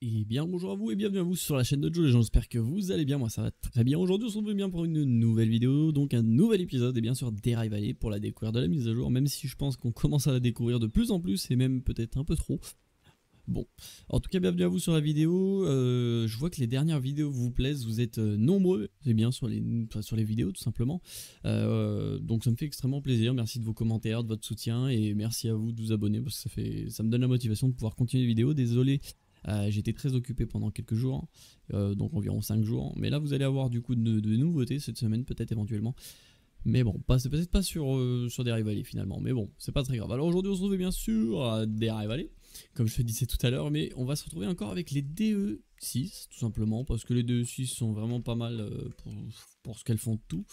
Et bien bonjour à vous et bienvenue à vous sur la chaîne de Joe, gens j'espère que vous allez bien, moi ça va très bien. Aujourd'hui on se retrouve bien pour une nouvelle vidéo, donc un nouvel épisode et bien sûr Derive Valley pour la découverte de la mise à jour, même si je pense qu'on commence à la découvrir de plus en plus et même peut-être un peu trop. Bon, en tout cas bienvenue à vous sur la vidéo, euh, je vois que les dernières vidéos vous plaisent, vous êtes euh, nombreux, c'est bien sur les, sur les vidéos tout simplement, euh, donc ça me fait extrêmement plaisir, merci de vos commentaires, de votre soutien et merci à vous de vous abonner parce que ça, fait, ça me donne la motivation de pouvoir continuer les vidéos, désolé J'étais très occupé pendant quelques jours, donc environ 5 jours. Mais là, vous allez avoir du coup de, de nouveautés cette semaine, peut-être éventuellement. Mais bon, pas, peut-être pas sur, sur des Valley finalement, mais bon, c'est pas très grave. Alors aujourd'hui, on se retrouve bien sûr à des Valley, comme je te disais tout à l'heure, mais on va se retrouver encore avec les DE6, tout simplement, parce que les DE6 sont vraiment pas mal euh, pour, pour ce qu'elles font tout.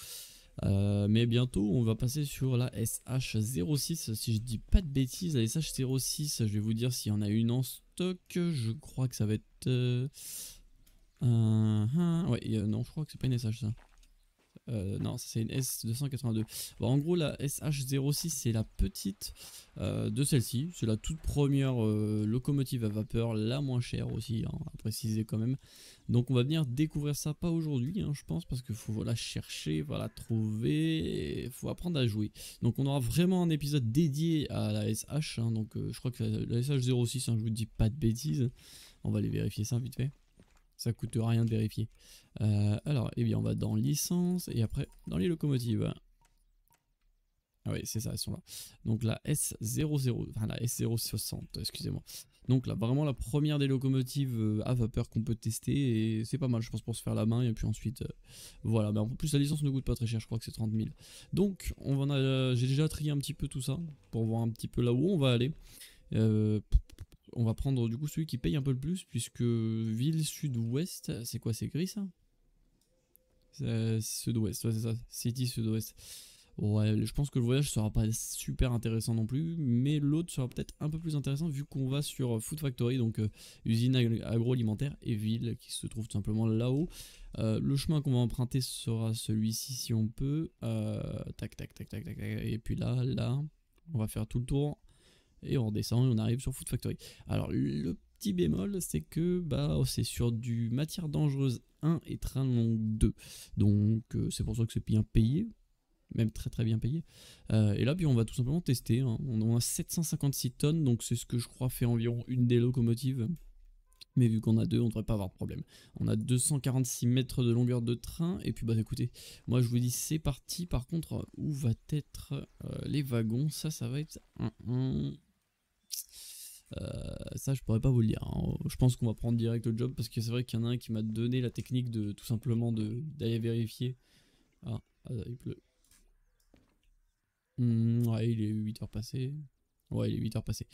Euh, mais bientôt, on va passer sur la SH06. Si je dis pas de bêtises, la SH06, je vais vous dire s'il y en a une en stock. Je crois que ça va être. Euh, un, ouais, non, je crois que c'est pas une SH ça. Euh, non, c'est une S282. Bon, en gros, la SH06, c'est la petite euh, de celle-ci. C'est la toute première euh, locomotive à vapeur, la moins chère aussi, hein, à préciser quand même. Donc on va venir découvrir ça, pas aujourd'hui, hein, je pense, parce qu'il faut la chercher, la trouver, il faut apprendre à jouer. Donc on aura vraiment un épisode dédié à la SH. Hein, donc je crois que la, SH06, je vous dis pas de bêtises. On va aller vérifier ça vite fait ça coûte rien de vérifier. Euh, alors, eh bien, on va dans licence et après dans les locomotives. Ah oui, c'est ça, elles sont là. Donc la S00, enfin la S060, excusez-moi. Donc là, vraiment la première des locomotives euh, à vapeur qu'on peut tester et c'est pas mal, je pense, pour se faire la main et puis ensuite, euh, voilà. Mais en plus, la licence ne coûte pas très cher, je crois que c'est 30 000. Donc, on va, j'ai déjà trié un petit peu tout ça pour voir un petit peu là où on va aller. Euh, on va prendre du coup celui qui paye un peu le plus, puisque ville sud-ouest, c'est quoi, c'est gris ça Sud-ouest, ouais c'est ça, city sud-ouest. Ouais, je pense que le voyage sera pas super intéressant non plus, mais l'autre sera peut-être un peu plus intéressant vu qu'on va sur Food Factory, donc euh, usine agroalimentaire et ville qui se trouve tout simplement là-haut. Euh, le chemin qu'on va emprunter sera celui-ci si on peut. Euh, tac, tac, tac, tac, et puis là, là, on va faire tout le tour et on redescend et on arrive sur Food Factory. Alors le petit bémol c'est que bah c'est sur du matière dangereuse 1 et train long 2. Donc euh, c'est pour ça que c'est bien payé. Même très très bien payé. Euh, et là, puis on va tout simplement tester. Hein. On a 756 tonnes, donc c'est ce que je crois fait environ une des locomotives. Mais vu qu'on a deux, on devrait pas avoir de problème. On a 246 mètres de longueur de train. Et puis bah écoutez, moi je vous dis c'est parti. Par contre, où va être euh, les wagons? Ça, ça va être un, ça, je pourrais pas vous le dire. Hein. Je pense qu'on va prendre direct le job parce que c'est vrai qu'il y en a un qui m'a donné la technique de tout simplement d'aller vérifier. Ah, ah, il pleut. Hmm, ouais, il est 8h passé. Ouais, il est 8h passé.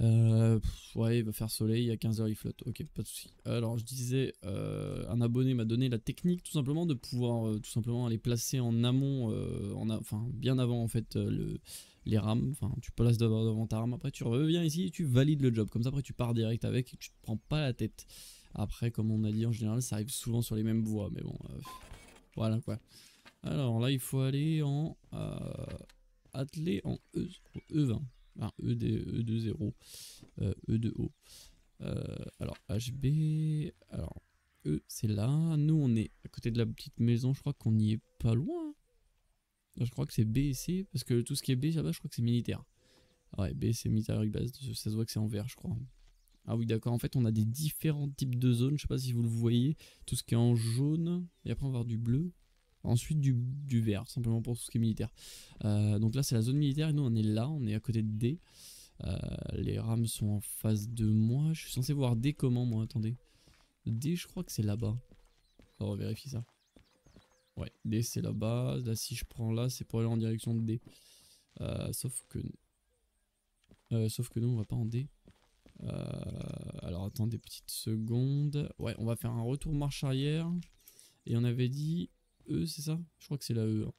Euh, ouais, il va faire soleil, à 15h il flotte, ok, pas de soucis. Alors je disais, euh, un abonné m'a donné la technique tout simplement de pouvoir tout simplement aller placer en amont, en enfin bien avant en fait le, les rames, enfin tu places devant, devant ta rame, après tu reviens ici et tu valides le job, comme ça après tu pars direct avec et tu te prends pas la tête. Après comme on a dit en général ça arrive souvent sur les mêmes voies, mais bon, euh, voilà quoi. Alors là il faut aller en euh, atteler en e, 20 enfin E, E2, E2 E2O. alors HB, alors E c'est là, nous on est à côté de la petite maison, je crois qu'on y est pas loin. Je crois que c'est B et C, parce que tout ce qui est B là-bas, je crois que c'est militaire. Ouais, B c'est militaire avec base, ça se voit que c'est en vert, je crois. Ah oui, d'accord, en fait, on a des différents types de zones, je sais pas si vous le voyez. Tout ce qui est en jaune, et après on va avoir du bleu. Ensuite du, vert, simplement pour tout ce qui est militaire. Euh, donc là, c'est la zone militaire, et nous on est là, on est à côté de D. Euh, les rames sont en face de moi. Je suis censé voir D comment, moi, attendez. D, je crois que c'est là-bas. On va vérifier ça. Ouais, D c'est là-bas. Là, si je prends là, c'est pour aller en direction de D. Euh, sauf que... Euh, sauf que nous, on va pas en D. Euh, alors, attendez, petites secondes. Ouais, on va faire un retour marche arrière. Et on avait dit E, c'est ça? Je crois que c'est la E. Hein.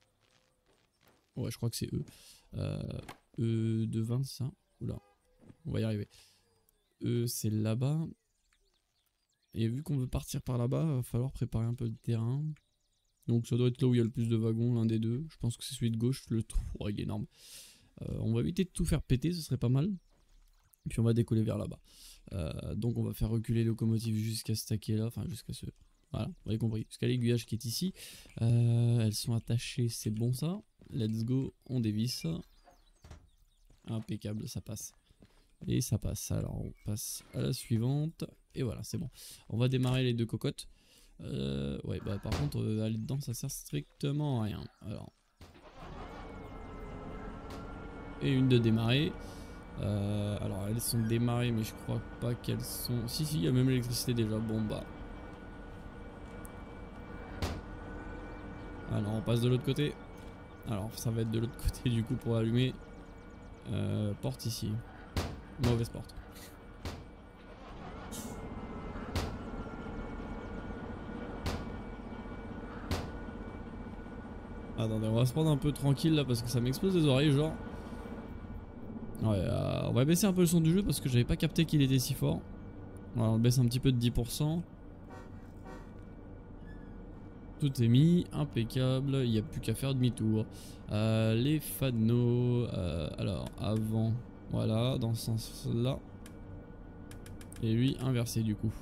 Ouais, je crois que c'est E. e de 20, c'est ça? Oula. On va y arriver. E, c'est là-bas. Et vu qu'on veut partir par là-bas, il va falloir préparer un peu le terrain. Donc ça doit être là où il y a le plus de wagons, l'un des deux. Je pense que c'est celui de gauche, le 3, il est énorme. Euh, on va éviter de tout faire péter, ce serait pas mal. Puis on va décoller vers là-bas. Euh, donc on va faire reculer les locomotives jusqu'à ce taquet là, enfin jusqu'à ce... Voilà, vous avez compris. Jusqu'à l'aiguillage qui est ici. Euh, elles sont attachées, c'est bon ça. Let's go, on dévisse. Impeccable, ça passe. Et ça passe. Alors on passe à la suivante. Et voilà, c'est bon. On va démarrer les deux cocottes. Euh, ouais, bah par contre, euh, aller dedans, ça sert strictement à rien. Alors. Et une de démarrer. Euh, alors, elles sont démarrées, mais je crois pas qu'elles sont... Si, si, il y a même l'électricité déjà. Bon, bah... Alors, on passe de l'autre côté. Alors, ça va être de l'autre côté, du coup, pour allumer. Euh, porte ici. Mauvaise porte. Attendez, on va se prendre un peu tranquille là parce que ça m'explose les oreilles, genre. Ouais, euh, on va baisser un peu le son du jeu parce que j'avais pas capté qu'il était si fort. Voilà, on baisse un petit peu de 10%. Tout est mis, impeccable, il n'y a plus qu'à faire demi-tour. Euh, les fanaux, euh, alors avant, voilà, dans ce sens-là. Et lui, inversé du coup.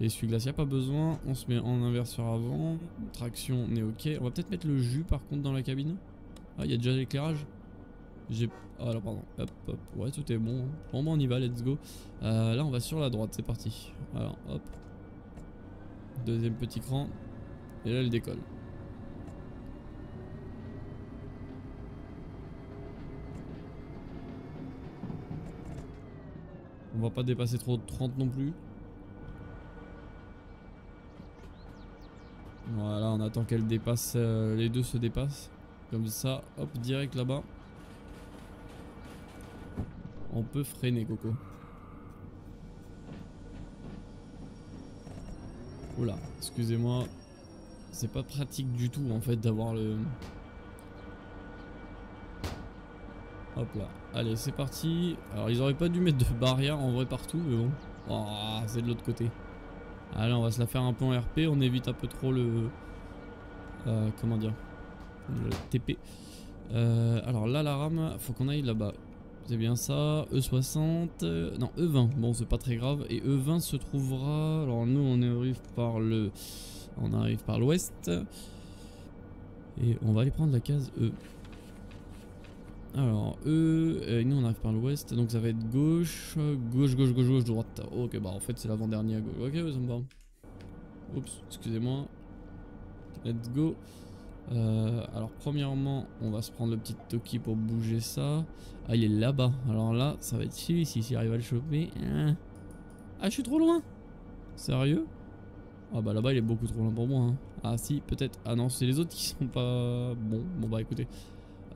Et celui glacier, pas besoin, on se met en inverseur avant. Traction, on est ok. On va peut-être mettre le jus par contre dans la cabine. Ah, il y a déjà l'éclairage. J'ai... Ah là, pardon. Hop, hop. Ouais, tout est bon. Bon, bah, on y va, let's go. Euh, là, on va sur la droite, c'est parti. Alors, hop. Deuxième petit cran. Et là, elle décolle. On va pas dépasser trop de 30 non plus. Voilà, on attend qu'elle dépasse, euh, les deux se dépassent. Comme ça, hop, direct là-bas. On peut freiner, Coco. Oula, excusez-moi. C'est pas pratique du tout en fait d'avoir le... Hop là. Allez, c'est parti. Alors, ils auraient pas dû mettre de barrière en vrai partout, mais bon. Oh, c'est de l'autre côté. Allez, on va se la faire un peu en RP. On évite un peu trop le... Euh, comment dire Le TP. Euh, alors là, la rame, faut qu'on aille là-bas. C'est bien ça. E60. Euh, non, E20. Bon, c'est pas très grave. Et E20 se trouvera... Alors nous, on arrive par le... On arrive par l'ouest. Et on va aller prendre la case E. Alors, E, et nous on arrive par l'ouest, donc ça va être gauche, gauche, gauche, gauche, gauche, droite. Ok, bah en fait c'est l'avant-dernier à gauche. Ok, ça me va. Oups, excusez-moi. Let's go. Euh, alors, premièrement, on va se prendre le petit Toki pour bouger ça. Ah, il est là-bas. Alors là, ça va être celui-ci, s'il arrive à le choper. Hein. Ah, je suis trop loin. Sérieux? Ah, bah là-bas, il est beaucoup trop loin pour moi. Hein. Ah, si, peut-être. Ah non, c'est les autres qui sont pas bons. Bon, bah écoutez.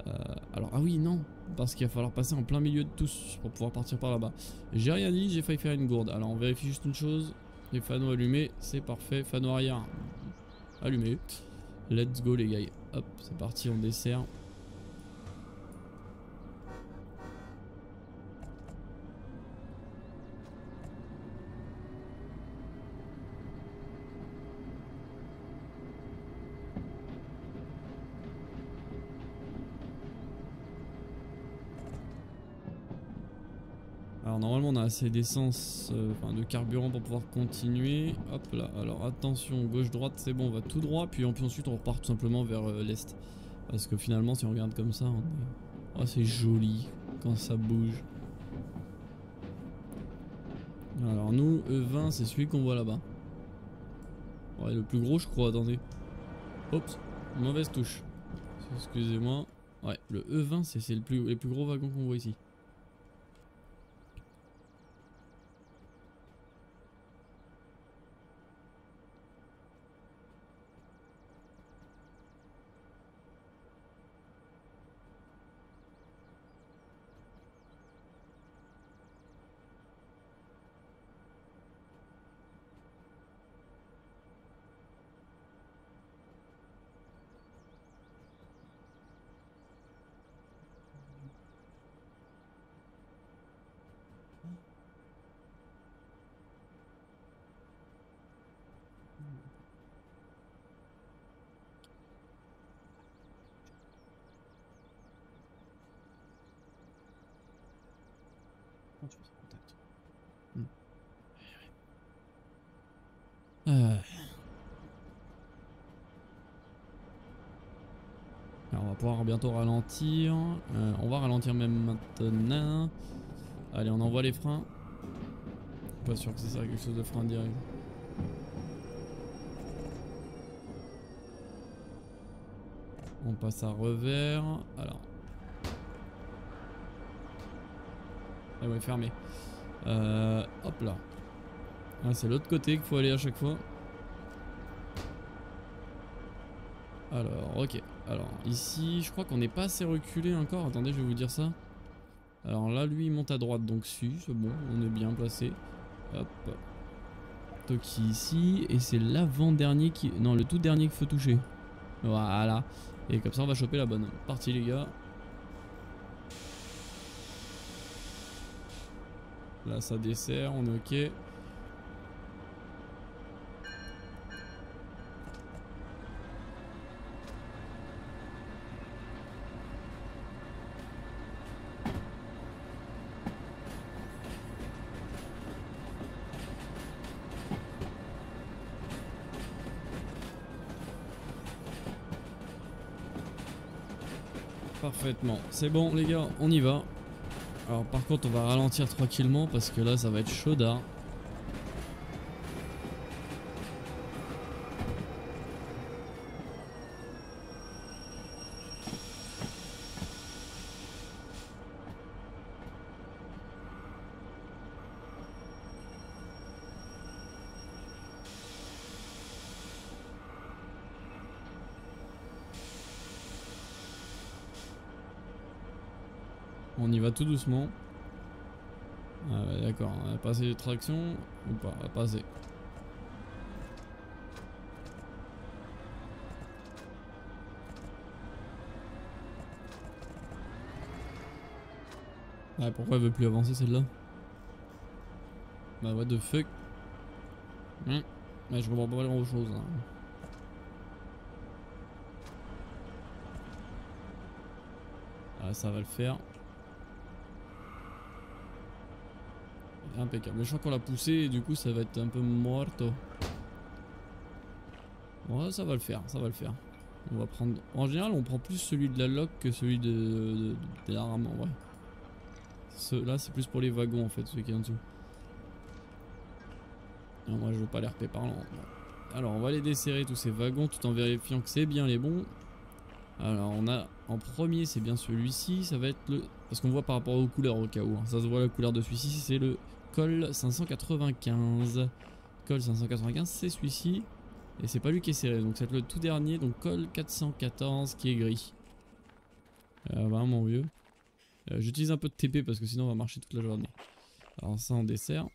Euh, alors, ah oui, non, parce qu'il va falloir passer en plein milieu de tous pour pouvoir partir par là-bas. J'ai rien dit, j'ai failli faire une gourde. Alors, on vérifie juste une chose. Les fanaux allumés, c'est parfait. Fanaux arrière allumé. Let's go, les gars. Hop, c'est parti, on dessert. Normalement on a assez d'essence, euh, enfin de carburant pour pouvoir continuer. Hop là, alors attention, gauche-droite c'est bon, on va tout droit, puis, ensuite on repart tout simplement vers euh, l'est. Parce que finalement si on regarde comme ça, on est... oh, c'est joli quand ça bouge. Alors nous, E20 c'est celui qu'on voit là-bas. Ouais, le plus gros je crois, attendez. Oups, mauvaise touche. Excusez-moi. Ouais, le E20 c'est le plus, les plus gros wagons qu'on voit ici. Bientôt ralentir. Euh, on va ralentir même maintenant. Allez, on envoie les freins. Pas sûr que c'est ça, quelque chose de frein direct. On passe à revers. Alors. Ah ouais, fermé. Euh, hop là. Ah, c'est l'autre côté qu'il faut aller à chaque fois. Alors, ok. Alors, ici, je crois qu'on n'est pas assez reculé encore. Attendez, je vais vous dire ça. Alors là, lui, il monte à droite, donc si, c'est bon, on est bien placé. Hop. Toki ici, et c'est l'avant-dernier qui... Non, le tout dernier qu'il faut toucher. Voilà. Et comme ça, on va choper la bonne. Parti, les gars. Là, ça dessert, on est ok. Parfaitement. C'est bon les gars, on y va. Alors par contre on va ralentir tranquillement parce que là ça va être chaudard. Tout doucement. Ah d'accord, on a passé les tractions ou pas On a. Ah pourquoi elle veut plus avancer celle-là? Bah what the fuck? Hum, bah, Je comprends pas grand chose. Hein. Ah ça va le faire. Impeccable. Mais je crois qu'on l'a poussé du coup ça va être un peu morto. Ouais, ça va le faire, ça va le faire. On va prendre. En général, on prend plus celui de la lock que celui de, de, l'arme là, c'est plus pour les wagons en fait, celui qui est en dessous. Moi je veux pas l'RP parlant. Alors, on va les desserrer tous ces wagons tout en vérifiant que c'est bien les bons. Alors, on a en premier, c'est bien celui-ci. Ça va être le. Parce qu'on voit par rapport aux couleurs au cas où. hein. Ça se voit la couleur de celui-ci, c'est le col 595. Col 595, c'est celui-ci. Et c'est pas lui qui est serré, donc c'est le tout dernier, donc col 414 qui est gris. Euh, vraiment vieux. Euh, J'utilise un peu de TP parce que sinon on va marcher toute la journée. Alors ça on dessert.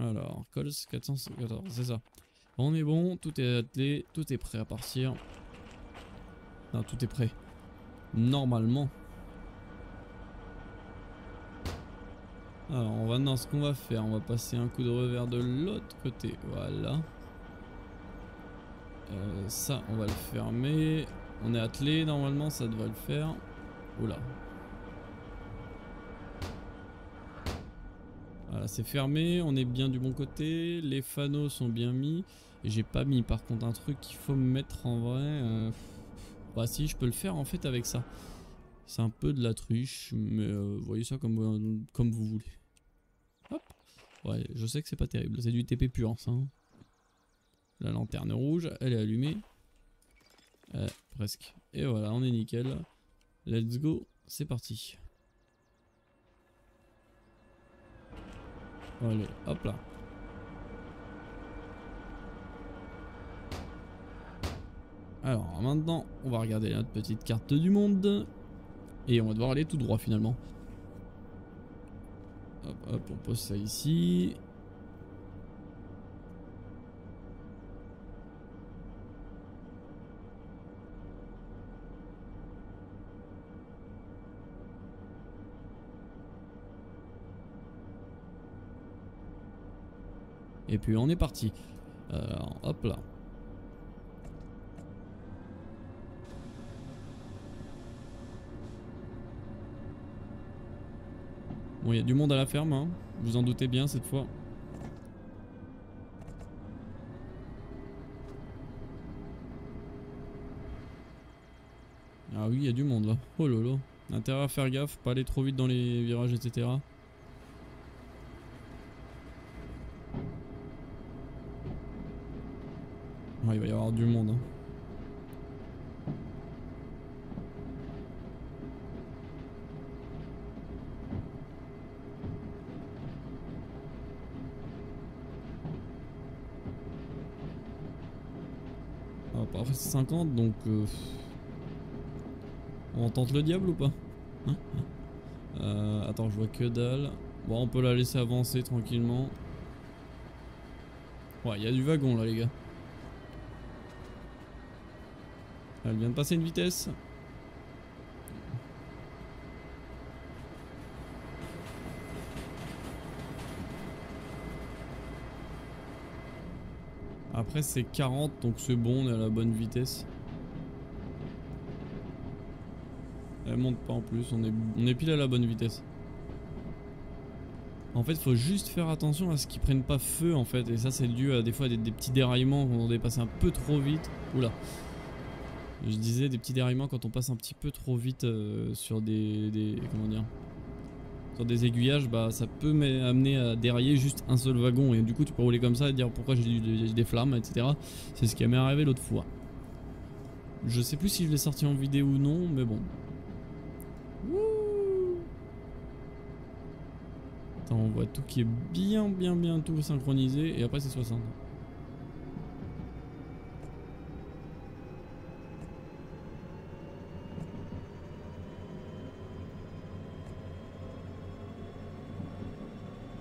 Alors, col 414, c'est ça. On est bon, tout est attelé, tout est prêt à partir. Non, tout est prêt. Normalement. Alors, on va dans ce qu'on va faire. On va passer un coup de revers de l'autre côté. Voilà. Euh, ça, on va le fermer. On est attelé, normalement, ça devrait le faire. Oula. Voilà, c'est fermé. On est bien du bon côté. Les fanaux sont bien mis. J'ai pas mis, par contre, un truc qu'il faut me mettre en vrai. Euh... Bah si, je peux le faire en fait avec ça. C'est un peu de la triche, mais euh, voyez ça comme vous voulez. Ouais, je sais que c'est pas terrible. C'est du TP pur, ça. hein. La lanterne rouge, elle est allumée. Euh, presque. Et voilà, on est nickel. Let's go, c'est parti. Allez, hop là. Alors maintenant, on va regarder notre petite carte du monde. Et on va devoir aller tout droit finalement. Hop, hop, on pose ça ici. Et puis on est parti. Alors, hop là. Bon, il y a du monde à la ferme, hein. Vous en doutez bien cette fois. Ah oui, il y a du monde là. Oh lolo. Intérêt à faire gaffe, pas aller trop vite dans les virages, etc. Ouais, il va y avoir du monde. hein. 50 donc... euh, On tente le diable ou pas? Hein? Euh, Attends, je vois que dalle. Bon, on peut la laisser avancer tranquillement. Ouais, il y a du wagon là, les gars. Elle vient de passer une vitesse. Après c'est 40 donc c'est bon, on est à la bonne vitesse. Elle monte pas en plus, on est, on pile à la bonne vitesse. En fait, faut juste faire attention à ce qu'ils prennent pas feu en fait, et ça c'est dû à des fois des, des petits déraillements quand on dépasse un peu trop vite. Oula. Je disais des petits déraillements quand on passe un petit peu trop vite euh, sur des- comment dire sur des aiguillages, bah ça peut amener à dérailler juste un seul wagon et du coup tu peux rouler comme ça et dire pourquoi j'ai des flammes, etc. C'est ce qui m'est arrivé l'autre fois. Je sais plus si je l'ai sorti en vidéo ou non, mais bon. Wouh Attends, on voit tout qui est bien, bien, bien tout synchronisé et après c'est 60.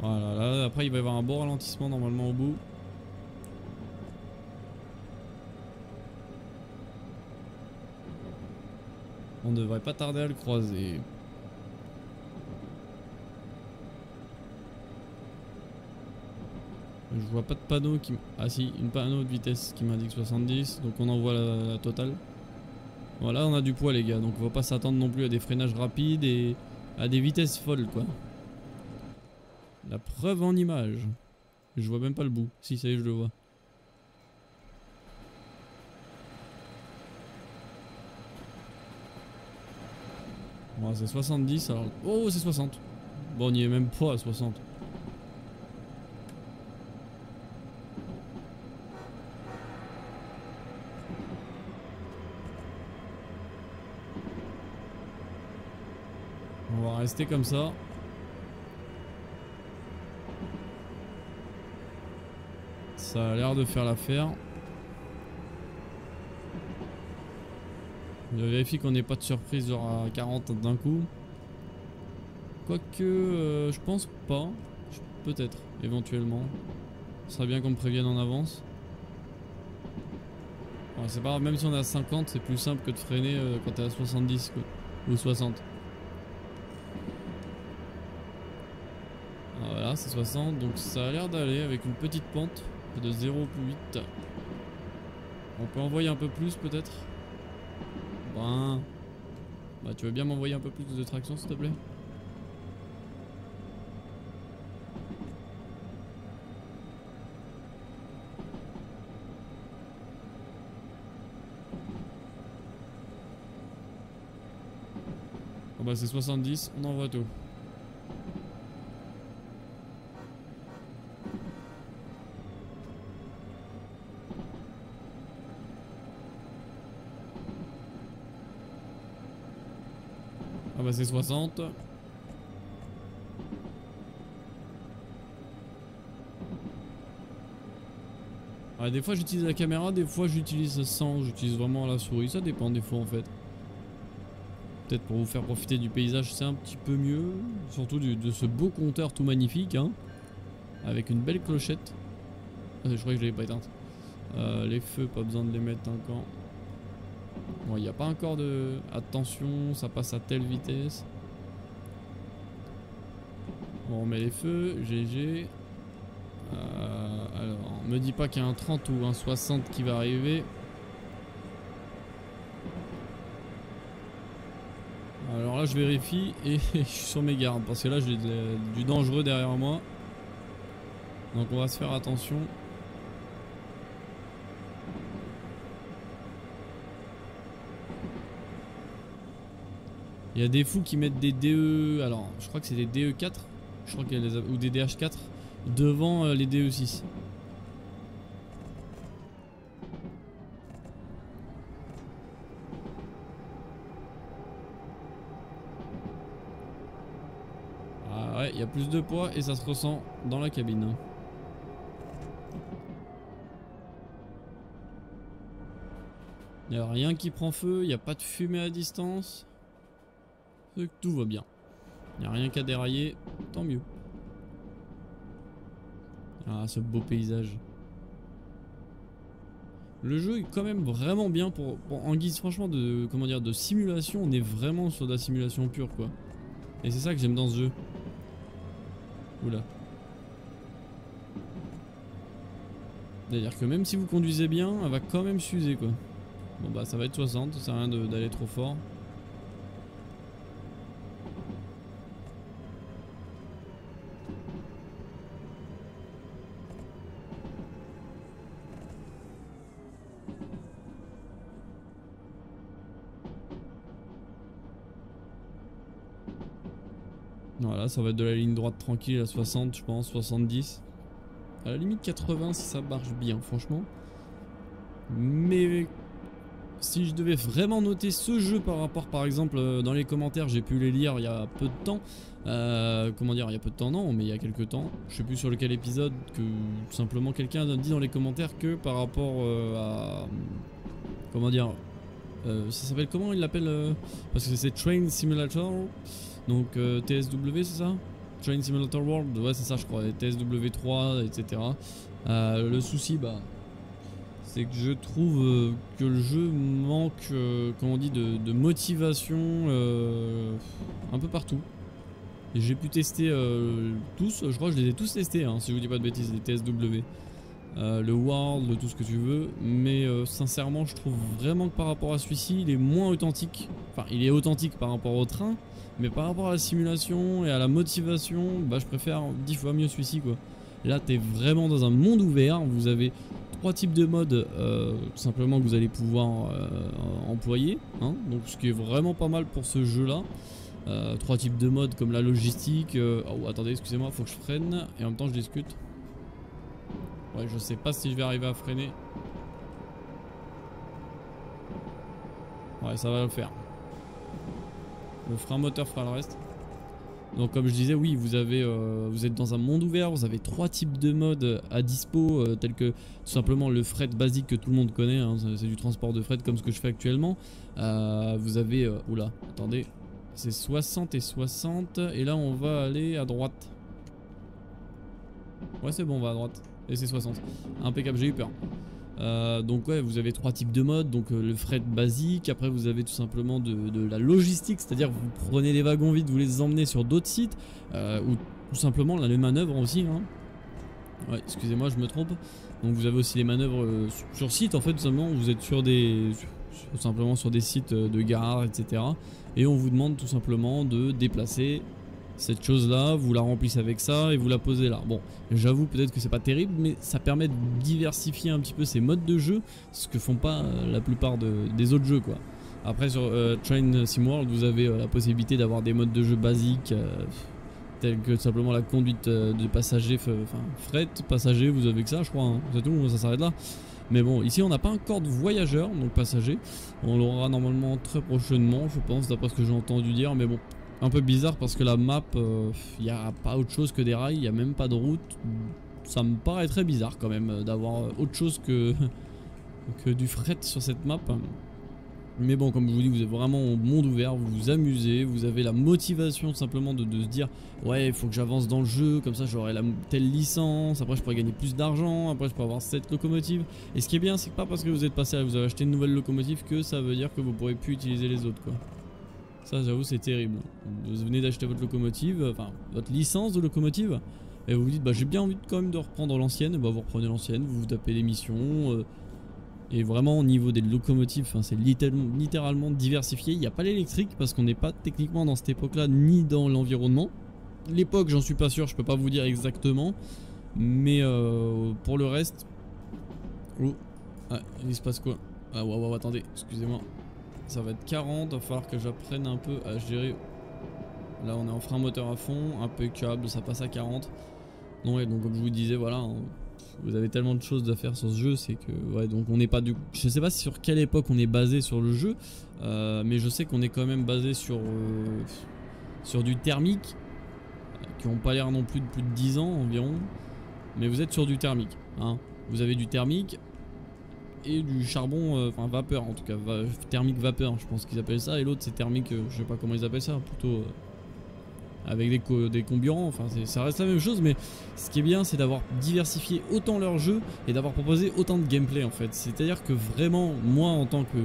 Voilà, là, après il va y avoir un bon ralentissement normalement au bout. On devrait pas tarder à le croiser. Je vois pas de panneau qui... Ah si, une panneau de vitesse qui m'indique 70, donc on envoie la, la totale. Voilà, on a du poids les gars, donc on va pas s'attendre non plus à des freinages rapides et à des vitesses folles quoi. La preuve en image. Je vois même pas le bout. Si, ça y est, je le vois. Bon, c'est 70 alors. Oh, c'est 60. Bon, on y est même pas à 60. On va rester comme ça. Ça a l'air de faire l'affaire. Je vérifie qu'on n'ait pas de surprise genre à 40 d'un coup. Quoique, euh, je pense pas. Peut-être, éventuellement. Ce serait bien qu'on me prévienne en avance. C'est pas grave, même si on est à 50, c'est plus simple que de freiner euh, quand t'es à 70 quoi. ou 60. Ah, Voilà, c'est 60, donc ça a l'air d'aller avec une petite pente de 0,8. On peut envoyer un peu plus peut-être? Ben... Bah tu veux bien m'envoyer un peu plus de traction s'il te plaît? Bah c'est 70, on envoie tout. C'est 60. Ah, des fois j'utilise la caméra, des fois j'utilise sans, j'utilise vraiment la souris, ça dépend des fois en fait. Peut-être pour vous faire profiter du paysage c'est un petit peu mieux, surtout de ce beau compteur tout magnifique hein, avec une belle clochette. Ah, je crois que je l'avais pas éteinte. Euh, les feux, pas besoin de les mettre encore. Bon, il n'y a pas encore de... Attention, ça passe à telle vitesse. On met les feux, GG. Euh, alors, me dis pas qu'il y a un 30 ou un 60 qui va arriver. Alors là, je vérifie et je suis sur mes gardes parce que là j'ai du dangereux derrière moi. Donc on va se faire attention. Il y a des fous qui mettent des DE. Alors, je crois que c'est des DE4. Je crois qu'il y a les, ou des DH4 devant euh, les DE6. Ah ouais, il y a plus de poids et ça se ressent dans la cabine. hein. Il n'y a rien qui prend feu, il n'y a pas de fumée à distance. Que Tout va bien. Il n'y a rien qu'à dérailler, tant mieux. Ah, ce beau paysage. Le jeu est quand même vraiment bien pour, en guise franchement de comment dire de simulation. On est vraiment sur de la simulation pure quoi. Et c'est ça que j'aime dans ce jeu. Oula. C'est-à-dire que même si vous conduisez bien, elle va quand même s'user quoi. Bon bah ça va être 60, ça sert à rien d'aller trop fort. Voilà, ça va être de la ligne droite tranquille à 60, je pense, 70. À la limite 80 si ça marche bien, franchement. Mais si je devais vraiment noter ce jeu par rapport, par exemple, euh, dans les commentaires, j'ai pu les lire il y a peu de temps. Euh, comment dire, il y a peu de temps, non, mais il y a quelques temps. Je sais plus sur lequel épisode que simplement quelqu'un a dit dans les commentaires que par rapport euh, à. Comment dire Ça s'appelle comment il l'appelle Parce que c'est Train Simulator. Donc euh, TSW, c'est ça? Train Simulator World, ouais, c'est ça, je crois. et TSW3, etc. Le souci, bah, c'est que je trouve euh, que le jeu manque, euh, comment on dit, de, motivation un peu partout. J'ai pu tester tous, je crois que je les ai tous testés, hein, si je vous dis pas de bêtises, les TSW. Le World, tout ce que tu veux, mais sincèrement, je trouve vraiment que par rapport à celui-ci, il est moins authentique. Enfin, il est authentique par rapport au train, mais par rapport à la simulation et à la motivation, bah, je préfère 10 fois mieux celui-ci, quoi. Là, t'es vraiment dans un monde ouvert, vous avez trois types de modes euh, simplement que vous allez pouvoir euh, employer, hein, donc ce qui est vraiment pas mal pour ce jeu-là. Euh, trois types de modes comme la logistique. euh, Oh, attendez, excusez-moi, faut que je freine et en même temps je discute. Ouais, je sais pas si je vais arriver à freiner. Ouais, ça va le faire. Le frein moteur fera le reste. Donc comme je disais, oui, vous avez, euh, vous êtes dans un monde ouvert, vous avez trois types de modes à dispo, euh, tels que tout simplement le fret basique que tout le monde connaît, hein, c'est du transport de fret comme ce que je fais actuellement. Euh, vous avez, oula, attendez, c'est 60 et 60, et là on va aller à droite. Ouais c'est bon, on va à droite, et c'est 60. Impeccable, j'ai eu peur. Euh, donc ouais, vous avez trois types de modes, donc euh, le fret basique, après vous avez tout simplement de, la logistique, c'est-à-dire vous prenez des wagons vides, vous les emmenez sur d'autres sites, euh, ou tout simplement là, les manœuvres aussi. Hein. Ouais, excusez-moi, je me trompe. Donc vous avez aussi les manœuvres sur- site, en fait, tout simplement, vous êtes sur des, simplement sur des sites de gare, etc. Et on vous demande tout simplement de déplacer cette chose là, vous la remplissez avec ça et vous la posez là. Bon, j'avoue peut-être que c'est pas terrible, mais ça permet de diversifier un petit peu ces modes de jeu, ce que font pas euh, la plupart de- des autres jeux quoi. Après sur euh, Train Sim World, vous avez euh, la possibilité d'avoir des modes de jeu basiques euh, tels que simplement la conduite de passagers, enfin fret, passagers, vous avez que ça je crois, hein. c'est tout, ça s'arrête là. Mais bon, ici on n'a pas encore de voyageurs, donc passagers. On l'aura normalement très prochainement, je pense, d'après ce que j'ai entendu dire. Mais bon, un peu bizarre parce que la map, il n'y a pas autre chose que des rails, il n'y a même pas de route. Ça me paraît très bizarre quand même euh, d'avoir euh, autre chose que, du fret sur cette map. Mais bon, comme je vous dis, vous êtes vraiment au monde ouvert, vous vous amusez, vous avez la motivation simplement de, de se dire Ouais, il faut que j'avance dans le jeu, comme ça j'aurai telle licence, après je pourrai gagner plus d'argent, après je pourrai avoir cette locomotive. Et ce qui est bien, c'est que pas parce que vous êtes passé, à- vous avez acheté une nouvelle locomotive que ça veut dire que vous pourrez plus utiliser les autres quoi. Ça, j'avoue, c'est terrible. Vous venez d'acheter votre locomotive, enfin votre licence de locomotive, et vous vous dites bah j'ai bien envie quand même de reprendre l'ancienne, bah vous reprenez l'ancienne, vous vous tapez les missions. euh, Et vraiment au niveau des locomotives, c'est littéralement, diversifié. Il n'y a pas l'électrique parce qu'on n'est pas techniquement dans cette époque-là ni dans l'environnement. L'époque, j'en suis pas sûr, je peux pas vous dire exactement. Mais euh, pour le reste... Oh, ah, il se passe quoi? Ah, waouh, waouh, attendez, excusez-moi. Ça va être 40, il va falloir que j'apprenne un peu à gérer. Là, on est en frein moteur à fond, impeccable, ça passe à 40. Non, ouais, donc comme je vous disais, voilà, hein, vous avez tellement de choses à faire sur ce jeu, c'est que ouais donc on n'est pas du je sais pas sur quelle époque on est basé sur le jeu, euh, mais je sais qu'on est quand même basé sur euh, sur du thermique qui ont pas l'air non plus de plus de 10 ans environ, mais vous êtes sur du thermique, hein. Vous avez du thermique et du charbon, euh, enfin vapeur en tout cas, thermique vapeur, je pense qu'ils appellent ça, et l'autre c'est thermique, je sais pas comment ils appellent ça, plutôt avec des, des comburants, enfin ça reste la même chose mais ce qui est bien c'est d'avoir diversifié autant leur jeu et d'avoir proposé autant de gameplay en fait. C'est à dire que vraiment moi en tant que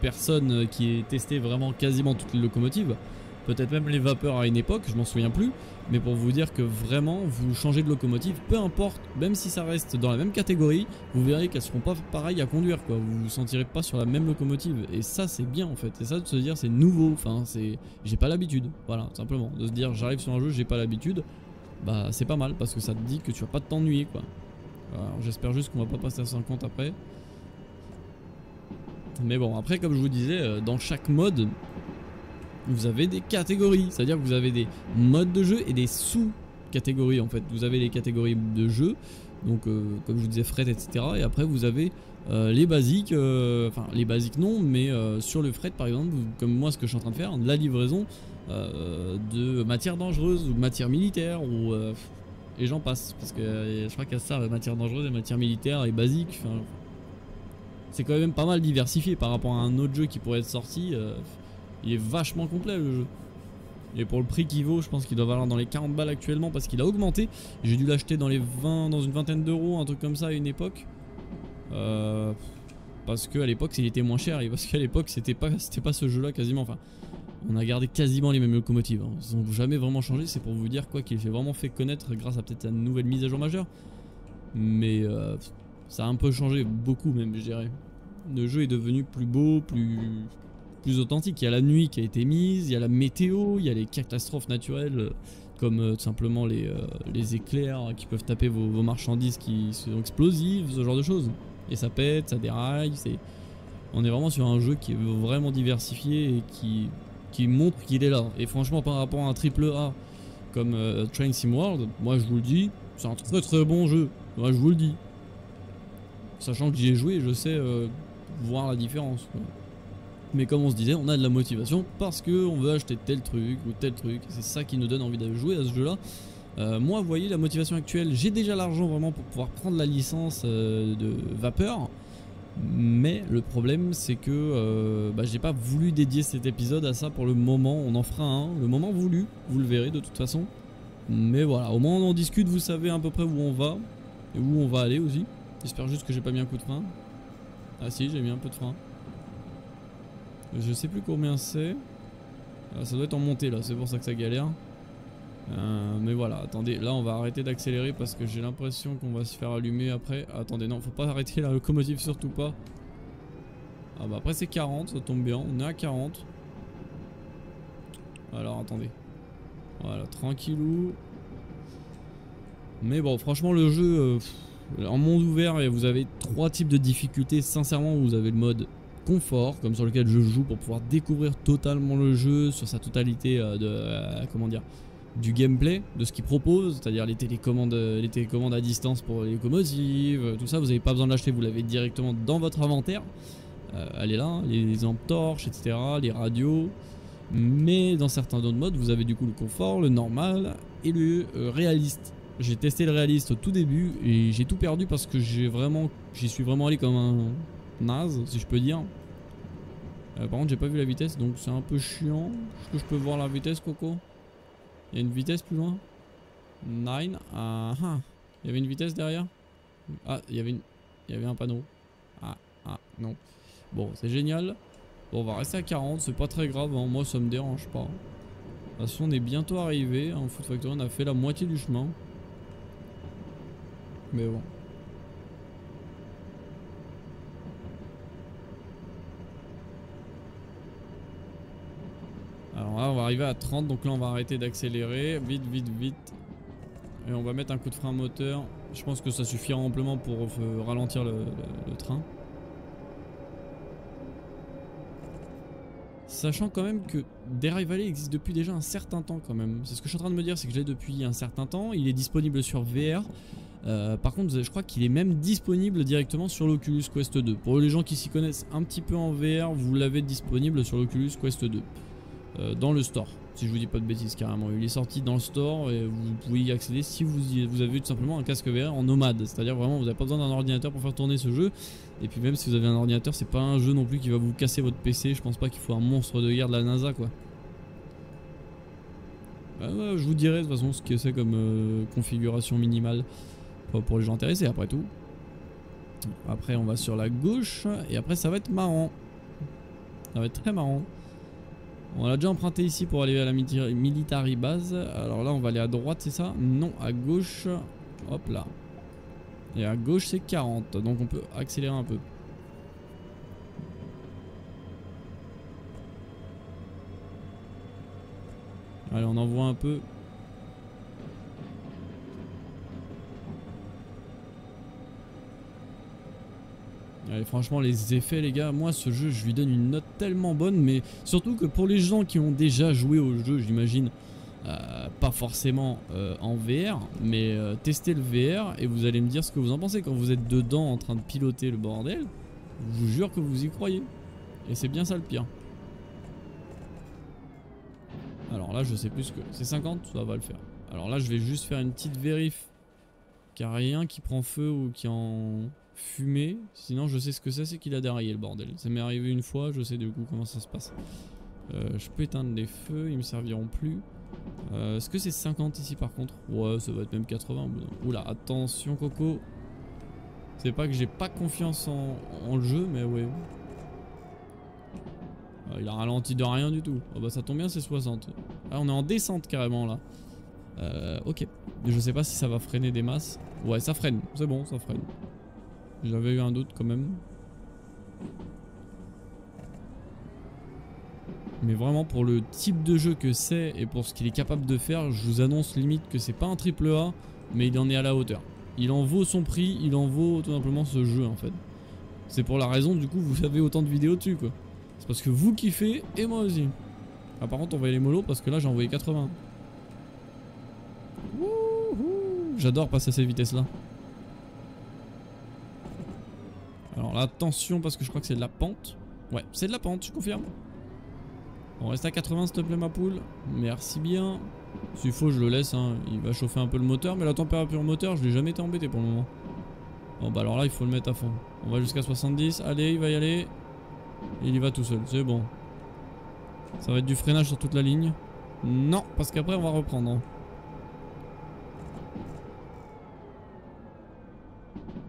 personne qui ait testé vraiment quasiment toutes les locomotives, peut-être même les vapeurs à une époque, je m'en souviens plus, mais pour vous dire que vraiment vous changez de locomotive, peu importe, même si ça reste dans la même catégorie, vous verrez qu'elles seront pas pareilles à conduire quoi, vous vous sentirez pas sur la même locomotive. Et ça c'est bien en fait, et ça de se dire c'est nouveau, enfin c'est j'ai pas l'habitude, voilà simplement, de se dire j'arrive sur un jeu j'ai pas l'habitude, bah c'est pas mal parce que ça te dit que tu vas pas t'ennuyer quoi. Alors j'espère juste qu'on va pas passer à 50 après. Mais bon après comme je vous disais, euh, dans chaque mode vous avez des catégories. C'est-à-dire que vous avez des modes de jeu et des sous-catégories en fait. Vous avez les catégories de jeu, donc euh, comme je vous disais fret, etc. Et après vous avez euh, les basiques, euh, enfin les basiques non, mais sur le fret par exemple, comme moi ce que je suis en train de faire, la livraison de matières dangereuses ou matières militaires ou et j'en passe parce que je crois a ça, matières dangereuses et matières militaires et basiques. c'est quand même pas mal diversifié par rapport à un autre jeu qui pourrait être sorti. Il est vachement complet le jeu. Et pour le prix qu'il vaut, je pense qu'il doit valoir dans les 40 balles actuellement parce qu'il a augmenté. J'ai dû l'acheter dans les 20, dans une vingtaine d'euros, un truc comme ça à une époque. Euh, parce qu'à l'époque il était moins cher et parce qu'à l'époque c'était pas, pas ce jeu là quasiment. Enfin, on a gardé quasiment les mêmes locomotives. Hein. Ils n'ont jamais vraiment changé. C'est pour vous dire quoi qu'il s'est vraiment fait connaître grâce à peut-être une nouvelle mise à jour majeure. Mais euh, ça a un peu changé, beaucoup même je dirais. Le jeu est devenu plus beau, plus, plus authentique. Il y a la nuit qui a été mise, il y a la météo, il y a les catastrophes naturelles euh, comme euh, tout simplement les, euh, les, éclairs qui peuvent taper vos, marchandises qui sont explosives, ce genre de choses. Et ça pète, ça déraille, c'est... On est vraiment sur un jeu qui est vraiment diversifié et qui, qui montre qu'il est là. Et franchement par rapport à un triple A comme Train Sim World, moi je vous le dis, c'est un très très bon jeu. Moi je vous le dis. Sachant que j'y ai joué, je sais voir la différence. Mais comme on se disait, on a de la motivation parce qu'on veut acheter tel truc ou tel truc. C'est ça qui nous donne envie de jouer à ce jeu-là. Euh, moi, vous voyez, la motivation actuelle, j'ai déjà l'argent vraiment pour pouvoir prendre la licence euh, de vapeur. Mais le problème, c'est que euh, bah, j'ai pas voulu dédier cet épisode à ça pour le moment. On en fera un, le moment voulu, vous le verrez de toute façon. Mais voilà, au moins on en discute, vous savez à peu près où on va et où on va aller aussi. J'espère juste que j'ai pas mis un coup de frein. Ah si, j'ai mis un peu de frein. Je sais plus combien c'est. Ah, ça doit être en montée là, c'est pour ça que ça galère. Euh, mais voilà, attendez, là on va arrêter d'accélérer parce que j'ai l'impression qu'on va se faire allumer après. attendez, non, faut pas arrêter la locomotive, surtout pas. Ah bah après c'est 40, ça tombe bien, on est à 40. Alors attendez. Voilà, tranquillou. Mais bon, franchement le jeu, euh, en monde ouvert, vous avez trois types de difficultés. Sincèrement, vous avez le mode confort, comme sur lequel je joue pour pouvoir découvrir totalement le jeu sur sa totalité euh, de euh, comment dire du gameplay, de ce qu'il propose, c'est-à-dire les télécommandes, les télécommandes à distance pour les locomotives, tout ça, vous n'avez pas besoin de l'acheter, vous l'avez directement dans votre inventaire. Euh, elle est là, les, lampes torches, etc., les radios. Mais dans certains autres modes, vous avez du coup le confort, le normal et le réaliste. J'ai testé le réaliste au tout début et j'ai tout perdu parce que j'ai vraiment, j'y suis vraiment allé comme un, naze, si je peux dire. Euh, par contre, j'ai pas vu la vitesse, donc c'est un peu chiant. Est-ce que je peux voir la vitesse, Coco? Il y a une vitesse plus loin? 9. Ah, ah. Il y avait une vitesse derrière? Ah, il y avait, une... y avait un panneau. Ah, ah, non. Bon, c'est génial. Bon, on va rester à 40, c'est pas très grave, hein. moi ça me dérange pas. De toute façon, on est bientôt arrivé. En Foot Factory, on a fait la moitié du chemin. Mais bon. Alors là, on va arriver à 30, donc là, on va arrêter d'accélérer. Vite, vite, vite. Et on va mettre un coup de frein moteur. Je pense que ça suffira amplement pour euh, ralentir le, train. Sachant quand même que Derail Valley existe depuis déjà un certain temps quand même. C'est ce que je suis en train de me dire, c'est que je l'ai depuis un certain temps. Il est disponible sur VR. Euh, par contre, je crois qu'il est même disponible directement sur l'Oculus Quest 2. Pour les gens qui s'y connaissent un petit peu en VR, vous l'avez disponible sur l'Oculus Quest 2. Euh, dans le store, si je vous dis pas de bêtises carrément. Il est sorti dans le store et vous pouvez y accéder si vous, avez tout simplement un casque VR en nomade. C'est-à-dire vraiment, vous n'avez pas besoin d'un ordinateur pour faire tourner ce jeu. Et puis même si vous avez un ordinateur, c'est pas un jeu non plus qui va vous casser votre PC. Je pense pas qu'il faut un monstre de guerre de la NASA quoi. Bah ouais, je vous dirai de toute façon ce que c'est comme euh, configuration minimale pour les gens intéressés après tout. Après on va sur la gauche et après ça va être marrant. Ça va être très marrant. On l'a déjà emprunté ici pour aller à la military base. Alors là on va aller à droite c'est ça? Non à gauche. Hop là. Et à gauche c'est 40 donc on peut accélérer un peu. Allez on envoie un peu. Allez, franchement, les effets, les gars, moi, ce jeu, je lui donne une note tellement bonne, mais surtout que pour les gens qui ont déjà joué au jeu, j'imagine, euh, pas forcément euh, en VR, mais euh, testez le VR et vous allez me dire ce que vous en pensez quand vous êtes dedans en train de piloter le bordel. Je vous jure que vous y croyez. Et c'est bien ça le pire. Alors là, je sais plus ce que. C'est 50 Ça va le faire. Alors là, je vais juste faire une petite vérif. A rien qui prend feu ou qui en fumée. Sinon, je sais ce que c'est, c'est qu'il a déraillé le bordel. Ça m'est arrivé une fois, je sais du coup comment ça se passe. Euh, je peux éteindre les feux, ils me serviront plus. Euh, Est-ce que c'est 50 ici par contre? Ouais, ça va être même 80. au Oula, attention Coco. C'est pas que j'ai pas confiance en, en le jeu, mais ouais. Ah, il a ralenti de rien du tout. Ah bah ça tombe bien, c'est 60. Ah, on est en descente carrément là. Euh, ok. Je sais pas si ça va freiner des masses. Ouais, ça freine. C'est bon, ça freine. J'avais eu un doute quand même. Mais vraiment pour le type de jeu que c'est et pour ce qu'il est capable de faire, je vous annonce limite que c'est pas un triple A, mais il en est à la hauteur. Il en vaut son prix, il en vaut tout simplement ce jeu en fait. C'est pour la raison du coup vous avez autant de vidéos dessus quoi. C'est parce que vous kiffez et moi aussi. Ah par contre on va y aller mollo parce que là j'ai envoyé 80. Wouhou J'adore passer à ces vitesses là. Alors là attention parce que je crois que c'est de la pente. Ouais c'est de la pente je confirme. On reste à 80 s'il te plaît ma poule. Merci bien. S'il faut je le laisse hein. Il va chauffer un peu le moteur mais la température moteur je l'ai jamais été embêté pour le moment. Bon bah alors là il faut le mettre à fond. On va jusqu'à 70. Allez il va y aller. Il y va tout seul. C'est bon. Ça va être du freinage sur toute la ligne. Non parce qu'après on va reprendre. hein.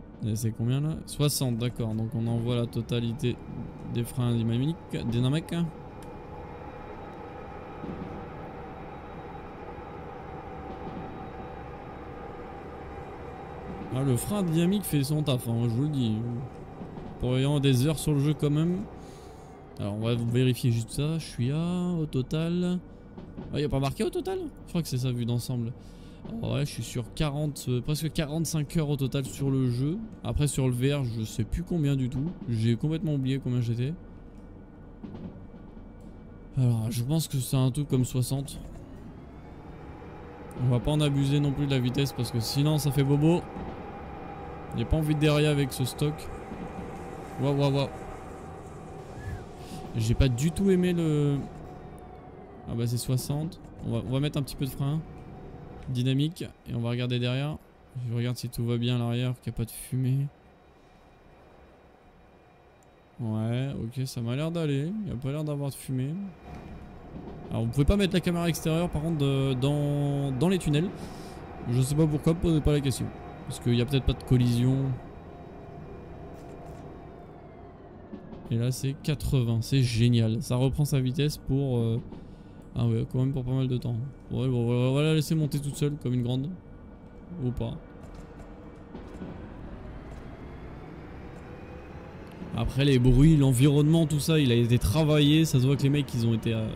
Et c'est combien là? 60 d'accord donc on envoie la totalité des freins dynamiques dynamiques Ah, le frein dynamique fait son taf, hein, je vous le dis. Pour ayant des heures sur le jeu quand même. Alors on va vérifier juste ça. Je suis à au total. Ah, il a pas marqué au total? Je crois que c'est ça vu d'ensemble. Ouais, je suis sur 40, euh, presque 45 heures au total sur le jeu. Après sur le VR, je sais plus combien du tout. J'ai complètement oublié combien j'étais. Alors, je pense que c'est un truc comme 60. On va pas en abuser non plus de la vitesse parce que sinon ça fait bobo. J'ai pas envie de dérailler avec ce stock. Waouh waouh waouh. J'ai pas du tout aimé le... Ah bah c'est 60. On va, on va mettre un petit peu de frein. Dynamique. Et on va regarder derrière. Je regarde si tout va bien à l'arrière, qu'il n'y a pas de fumée. Ouais, ok, ça m'a l'air d'aller. Il n'y a pas l'air d'avoir de fumée. Alors vous pouvez pas mettre la caméra extérieure par contre dans, dans les tunnels. Je sais pas pourquoi, posez pas la question. Parce qu'il y a peut-être pas de collision. Et là c'est 80, c'est génial. Ça reprend sa vitesse pour... euh, Ah ouais, quand même pour pas mal de temps. Ouais, bon, on va la laisser monter toute seule comme une grande. Ou pas. Après les bruits, l'environnement, tout ça, il a été travaillé. Ça se voit que les mecs, ils ont été... euh,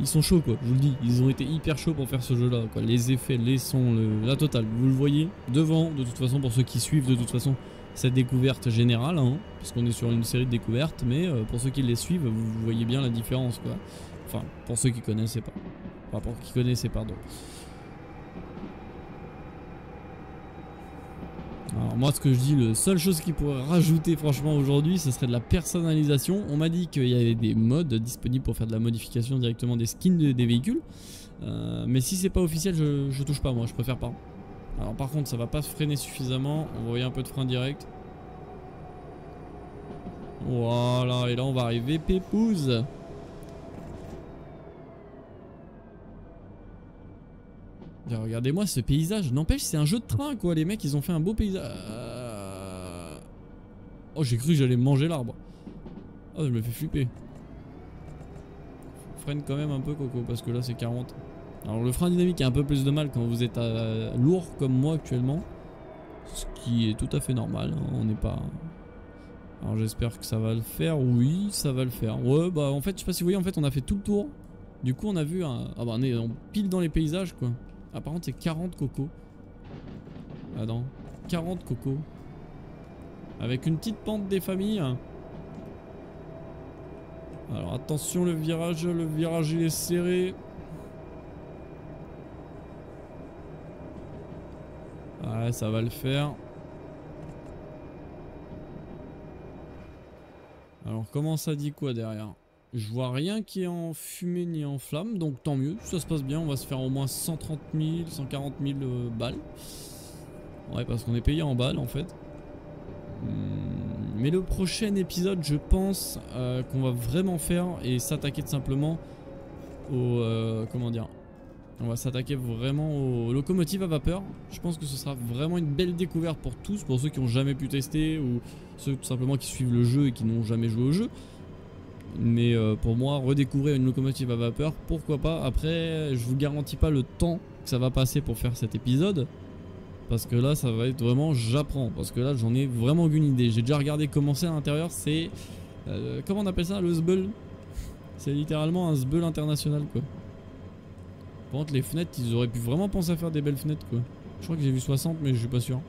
ils sont chauds quoi, je vous le dis. Ils ont été hyper chauds pour faire ce jeu là. Quoi. Les effets, les sons, la totale. Vous le voyez devant, de toute façon, pour ceux qui suivent de toute façon cette découverte générale, hein, est sur une série de découvertes, mais euh, pour ceux qui les suivent, vous voyez bien la différence quoi. Enfin, pour ceux qui connaissaient pas. Enfin, pour qui connaissaient, pardon. Alors moi ce que je dis, la seule chose qui pourrait rajouter franchement aujourd'hui, ce serait de la personnalisation. On m'a dit qu'il y avait des modes disponibles pour faire de la modification directement des skins de- des véhicules. Euh, mais si c'est pas officiel, je, je touche pas moi, je préfère pas. Alors par contre ça va pas freiner suffisamment, on va un peu de frein direct. Voilà, et là on va arriver pépouze. Regardez-moi ce paysage. N'empêche, c'est un jeu de train quoi. Les mecs, ils ont fait un beau paysage. Euh, Oh, j'ai cru que j'allais manger l'arbre. Oh, je me fais flipper. Freine quand même un peu, Coco, parce que là c'est 40. Alors, le frein dynamique a un peu plus de mal quand vous êtes lourd comme moi actuellement. Ce qui est tout à fait normal. hein, On n'est pas. Alors, j'espère que ça va le faire. Oui, ça va le faire. Ouais, bah en fait, je sais pas si vous voyez, en fait, on a fait tout le tour. Du coup, on a vu un. Ah, bah, on est pile dans les paysages quoi. Ah par c'est 40 cocos. Attends. 40 cocos. Avec une petite pente des familles. Alors attention le virage, le virage il est serré. Ouais ça va le faire. Alors comment ça dit quoi derrière? Je vois rien qui est en fumée ni en flamme, donc tant mieux, ça se passe bien, on va se faire au moins 130 000, 140 000 euh, balles. Ouais, parce qu'on est payé en balles en fait. Hum, Mais le prochain épisode, je pense euh, qu'on va vraiment faire et s'attaquer simplement au... euh, comment dire On va s'attaquer vraiment aux locomotives à vapeur. Je pense que ce sera vraiment une belle découverte pour tous, pour ceux qui n'ont jamais pu tester ou ceux tout simplement qui suivent le jeu et qui n'ont jamais joué au jeu. Mais euh, pour moi, redécouvrir une locomotive à vapeur, pourquoi pas. Après, je vous garantis pas le temps que ça va passer pour faire cet épisode. Parce que là, ça va être vraiment j'apprends. Parce que là, j'en ai vraiment aucune idée. J'ai déjà regardé comment c'est à l'intérieur. C'est. euh, comment on appelle ça Le zbeul? C'est littéralement un zbeul international, quoi. Par contre, les fenêtres, ils auraient pu vraiment penser à faire des belles fenêtres, quoi. Je crois que j'ai vu 60, mais je suis pas sûr.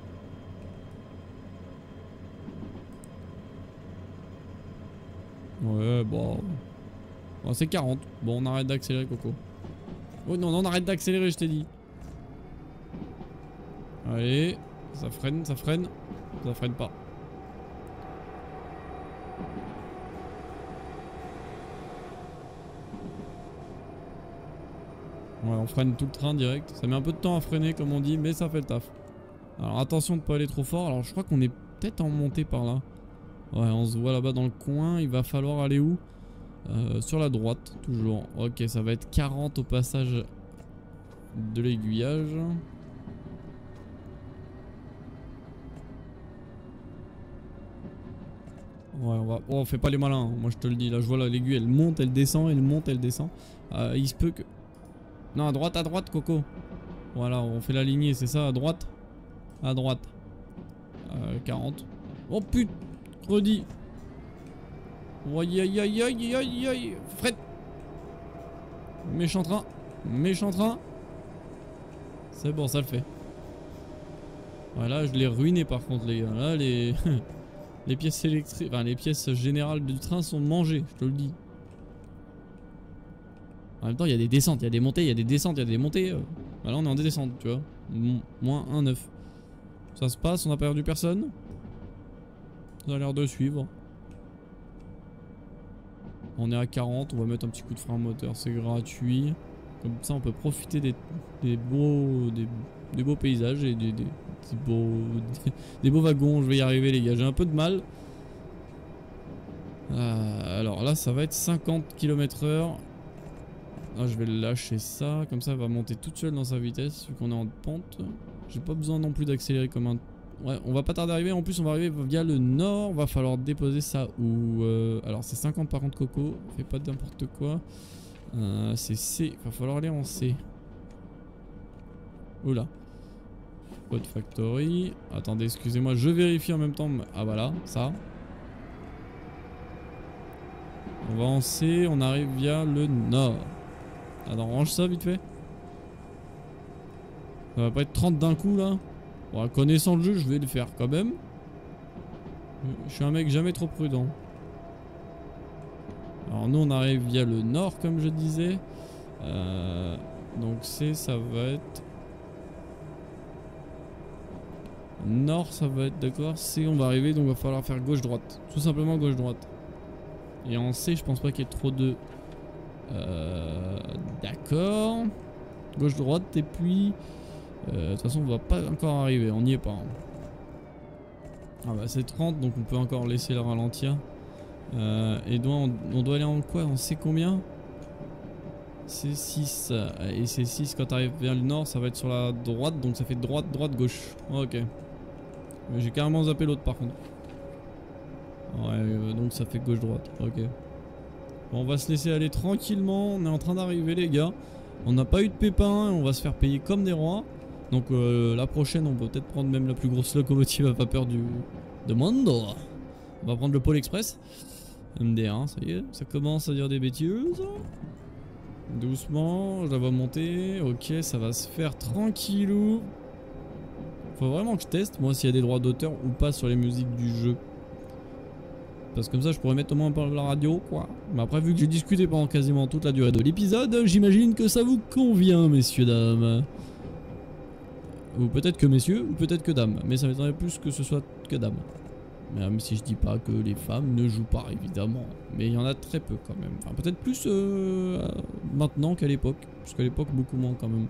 Ouais, bon. Bon, c'est 40. Bon, on arrête d'accélérer, Coco. Oh non, non, on arrête d'accélérer, je t'ai dit. Allez, ça freine, ça freine. Ça freine pas. Ouais, on freine tout le train direct. Ça met un peu de temps à freiner, comme on dit, mais ça fait le taf. Alors attention de pas aller trop fort. Alors je crois qu'on est peut-être en montée par là. Ouais, on se voit là-bas dans le coin. Il va falloir aller où? Euh, Sur la droite, toujours. Ok, ça va être 40 au passage de l'aiguillage. Ouais, on va. Oh, on fait pas les malins, hein. moi je te le dis. Là, je vois l'aiguille elle monte, elle descend, elle monte, elle descend. Euh, il se peut que. Non, à droite, à droite, Coco. Voilà, on fait la lignée, c'est ça, à droite? À droite. Euh, 40. Oh putain, redis. Aïe aïe aïe aïe aïe aïe. Fred. Méchant train. Méchant train. C'est bon, ça le fait. Voilà, je l'ai ruiné par contre, les gars. Là, les. les pièces électriques. Enfin, les pièces générales du train sont mangées, je te le dis. En même temps, il y a des descentes, il y a des montées, il y a des descentes, il y a des montées. Bah là, on est en descente, tu vois. Mo- moins 1,9. Ça se passe, on n'a perdu personne. Ça a l'air de suivre. On est à 40, on va mettre un petit coup de frein moteur, c'est gratuit. Comme ça, on peut profiter des, beaux, des, beaux paysages et des, beaux, des, beaux wagons. Je vais y arriver, les gars. J'ai un peu de mal. Euh, alors là, ça va être 50 km/h. Ah, je vais lâcher ça. Comme ça, elle va monter toute seule dans sa vitesse, vu qu'on est en pente. J'ai pas besoin non plus d'accélérer comme un. Ouais, on va pas tarder à arriver. En plus, on va arriver via le nord. Va falloir déposer ça où euh, Alors, c'est 50 par contre, Coco. Fais pas n'importe quoi. Euh, c'est C. Va falloir aller en C. Oula. Code Factory. Attendez, excusez-moi, je vérifie en même temps. Ah, voilà, ça. On va en C. On arrive via le nord. Attends, range ça vite fait. Ça va pas être 30 d'un coup là Bon, connaissant le jeu, je vais le faire quand même. Je suis un mec jamais trop prudent. Alors nous on arrive via le nord comme je disais. Euh, donc c'est ça va être... Nord ça va être d'accord. C on va arriver donc il va falloir faire gauche-droite. Tout simplement gauche-droite. Et en C je pense pas qu'il y ait trop de... Euh, d'accord. Gauche-droite et puis... Euh, de toute façon on va pas encore arriver, on n'y est pas. Hein. Ah bah c'est 30 donc on peut encore laisser le ralentir. Euh, et on, on, doit aller en quoi? On sait combien? C'est 6. Et c'est 6 quand t'arrives vers le nord, ça va être sur la droite, donc ça fait droite, droite, gauche. ok. J'ai carrément zappé l'autre par contre. Ouais, euh, donc ça fait gauche, droite. Ok. On va se laisser aller tranquillement. On est en train d'arriver les gars. On n'a pas eu de pépins, on va se faire payer comme des rois. Donc euh, la prochaine, on peut peut-être prendre même la plus grosse locomotive à vapeur du de monde. On va prendre le pôle express. MD1, ça y est, ça commence à dire des bêtises. Doucement, je la vois monter. Ok, ça va se faire tranquillou. Faut vraiment que je teste, moi, s'il y a des droits d'auteur ou pas sur les musiques du jeu. Parce que comme ça, je pourrais mettre au moins par la radio, quoi. Mais après, vu que j'ai discuté pendant quasiment toute la durée de l'épisode, j'imagine que ça vous convient, messieurs, dames. Ou peut-être que messieurs, ou peut-être que dames. Mais ça m'étonnerait plus que ce soit que dames. Même si je dis pas que les femmes ne jouent pas, évidemment. Mais il y en a très peu quand même. Enfin, peut-être plus euh, maintenant qu'à l'époque. Parce qu'à l'époque, beaucoup moins quand même.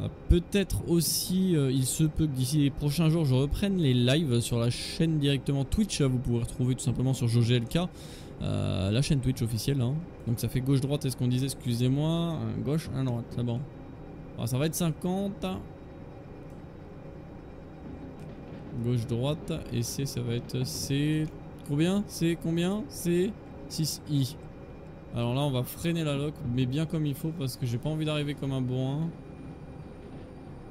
Euh, peut-être aussi, euh, il se peut que d'ici les prochains jours, je reprenne les lives sur la chaîne directement Twitch. Vous pouvez retrouver tout simplement sur JoGLK. Euh, la chaîne Twitch officielle. Hein. Donc ça fait gauche-droite, est-ce qu'on disait Excusez-moi. Gauche, un droite, c'est bon. Alors, ça va être 50. Gauche-droite. Et C, ça va être C. Combien? C, combien? C, 6I. Alors là, on va freiner la lock, mais bien comme il faut, parce que j'ai pas envie d'arriver comme un bon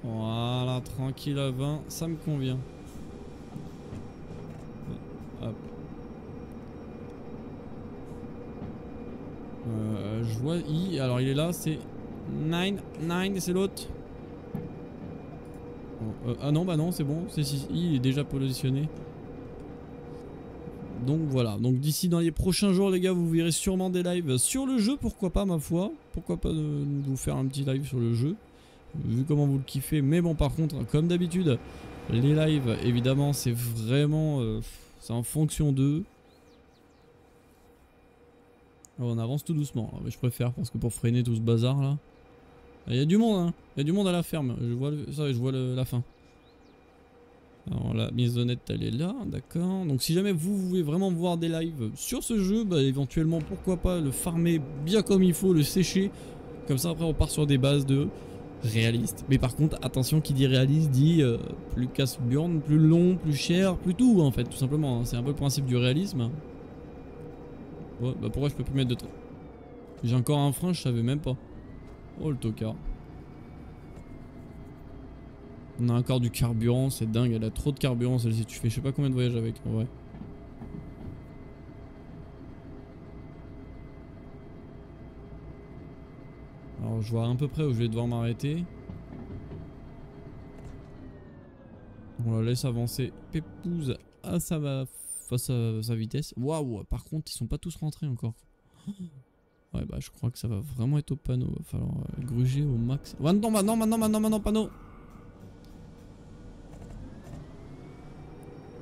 Voilà, tranquille à 20, ça me convient. Euh, je vois I, alors il est là, c'est 9, 9 c'est l'autre. Euh, ah non, bah non, c'est bon, c'est I, il est déjà positionné. Donc voilà, donc d'ici dans les prochains jours les gars vous verrez sûrement des lives sur le jeu, pourquoi pas ma foi, pourquoi pas vous faire un petit live sur le jeu, vu comment vous le kiffez, mais bon par contre comme d'habitude les lives évidemment c'est vraiment, euh, c'est en fonction d'eux, on avance tout doucement, mais je préfère parce que pour freiner tout ce bazar là. Il y a du monde, hein. Il y a du monde à la ferme. Je vois ça, je vois la fin. Alors la maisonnette elle est là, d'accord. Donc si jamais vous voulez vraiment voir des lives sur ce jeu, bah éventuellement pourquoi pas le farmer bien comme il faut, le sécher. Comme ça après on part sur des bases de réaliste. Mais par contre attention qui dit réaliste dit euh, plus casse-burn, plus long, plus cher, plus tout en fait tout simplement. Hein. C'est un peu le principe du réalisme. Bah pourquoi je peux plus mettre de temps J'ai encore un frein, je savais même pas. Oh le tocard. On a encore du carburant, c'est dingue, elle a trop de carburant celle-ci. Tu fais je sais pas combien de voyages avec en vrai. Alors je vois à peu près où je vais devoir m'arrêter. On la laisse avancer. Pépouze. Ah ça va face à sa vitesse. Waouh, par contre, ils sont pas tous rentrés encore. Ouais, bah je crois que ça va vraiment être au panneau. Va falloir euh, gruger au max. Maintenant, maintenant, maintenant, maintenant, maintenant, panneau.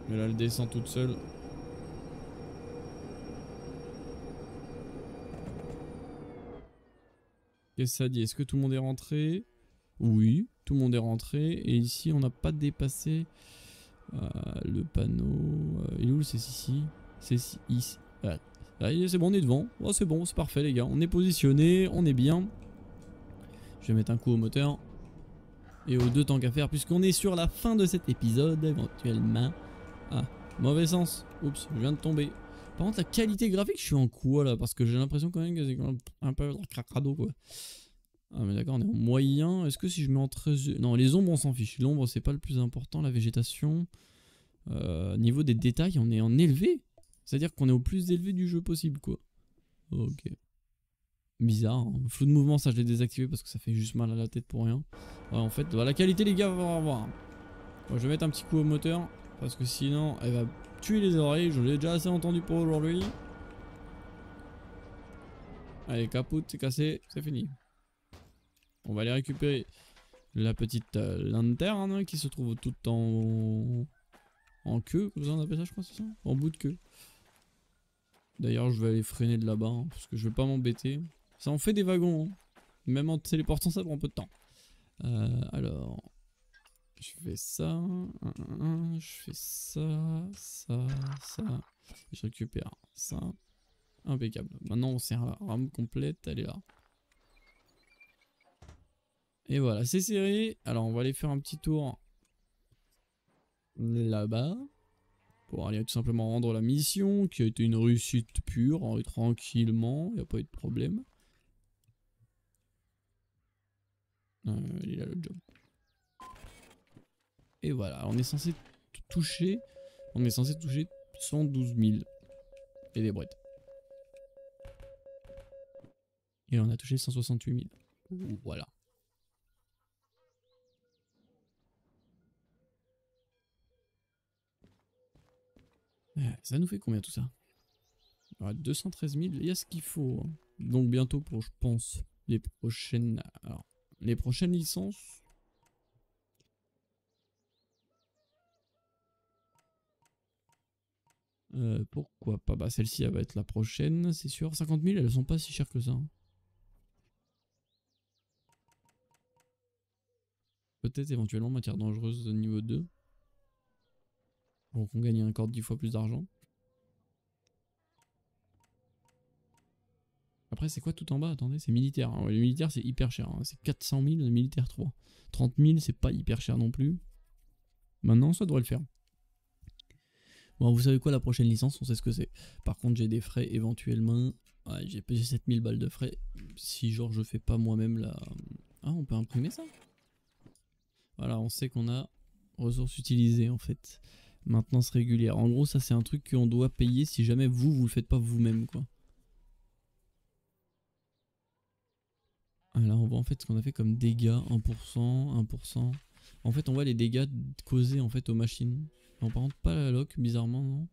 Mais là, elle descend toute seule. Qu'est-ce que ça dit? Est-ce que tout le monde est rentré? Oui, tout le monde est rentré. Et ici, on n'a pas dépassé le panneau. Euh, il est où c'est ici C'est ici. c'est bon, on est devant. Oh, c'est bon, c'est parfait, les gars. On est positionné, on est bien. Je vais mettre un coup au moteur. Et aux deux tant qu'à faire, puisqu'on est sur la fin de cet épisode, éventuellement. Ah, mauvais sens. Oups, je viens de tomber. Par contre, la qualité graphique, je suis en quoi là? Parce que j'ai l'impression quand même que c'est un peu cracrado quoi. Ah mais d'accord, on est en moyen. Est-ce que si je mets entre... Non, les ombres on s'en fiche. L'ombre c'est pas le plus important. La végétation... Euh, niveau des détails, on est en élevé. C'est-à-dire qu'on est au plus élevé du jeu possible, quoi. Ok. Bizarre. hein. Flou de mouvement, ça je l'ai désactivé parce que ça fait juste mal à la tête pour rien. Ouais, en fait, la qualité, les gars, va voir. Bon, je vais mettre un petit coup au moteur parce que sinon, elle va tuer les oreilles. Je l'ai déjà assez entendu pour aujourd'hui. Allez, capote, c'est cassé, c'est fini. On va aller récupérer la petite euh, lanterne qui se trouve tout en en queue, En bout de queue. D'ailleurs, je vais aller freiner de là-bas hein, parce que je vais pas m'embêter. Ça en fait des wagons, hein. même en téléportant, ça prend peu de temps. Euh, alors, je fais ça, je fais ça, ça, ça. Je récupère ça. Impeccable. Maintenant, on sert la rame complète, elle est là. Et voilà, c'est serré. Alors, on va aller faire un petit tour là-bas. Pour aller tout simplement rendre la mission, qui a été une réussite pure, hein, tranquillement, il n'y a pas eu de problème. Euh, il là le job. Et voilà, on est censé toucher, on est censé toucher 112 000 et des brettes. Et on a touché 168 000. Voilà. Ça nous fait combien tout ça Alors, 213 000, il y a ce qu'il faut. hein. Donc bientôt pour, je pense, les prochaines... Alors, les prochaines licences... Euh, pourquoi pas? Bah celle-ci, elle va être la prochaine, c'est sûr. 50 000, elles sont pas si chères que ça. hein. Peut-être éventuellement matière dangereuse niveau 2. Donc on gagne encore 10 fois plus d'argent. Après c'est quoi tout en bas? Attendez, c'est militaire. hein. Ouais, le militaire c'est hyper cher. hein. C'est 400 000, le militaire 3. 30 000 c'est pas hyper cher non plus. Maintenant ça devrait le faire. Bon vous savez quoi la prochaine licence on sait ce que c'est. Par contre j'ai des frais éventuellement. Ouais, j'ai payé 7000 balles de frais. Si genre je fais pas moi-même la... Ah on peut imprimer ça? Voilà on sait qu'on a ressources utilisées en fait maintenance régulière. En gros, ça c'est un truc qu'on doit payer si jamais vous, vous le faites pas vous-même quoi. Là, on voit en fait ce qu'on a fait comme dégâts 1%, 1%. En fait, on voit les dégâts causés en fait aux machines. Non, par contre, pas la lock, bizarrement, non.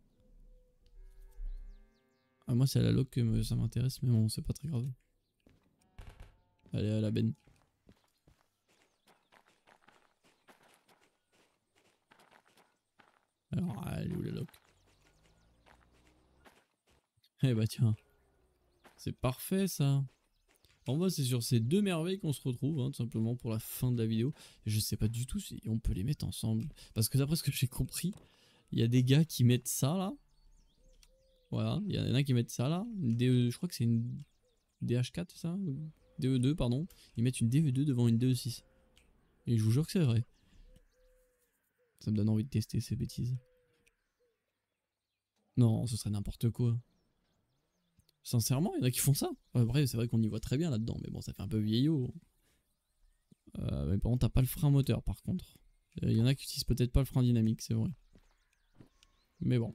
Ah, moi, c'est la lock que ça m'intéresse, mais bon, c'est pas très grave. Allez, à la benne. Alors, elle est où la Eh bah tiens. C'est parfait ça. En vrai, c'est sur ces deux merveilles qu'on se retrouve, hein, tout simplement pour la fin de la vidéo. Je sais pas du tout si on peut les mettre ensemble. Parce que d'après ce que j'ai compris, il y a des gars qui mettent ça là. Voilà, il y en a qui mettent ça là. DE, je crois que c'est une DH4, c'est ça? Ou DE2, pardon. Ils mettent une DE2 devant une DE6. Et je vous jure que c'est vrai. Ça me donne envie de tester ces bêtises. Non, ce serait n'importe quoi. Sincèrement, il y en a qui font ça. Après, c'est vrai qu'on y voit très bien là-dedans, mais bon, ça fait un peu vieillot. Euh, mais par contre, t'as pas le frein moteur, par contre. Euh, Il y en a qui utilisent peut-être pas le frein dynamique, c'est vrai. Mais bon.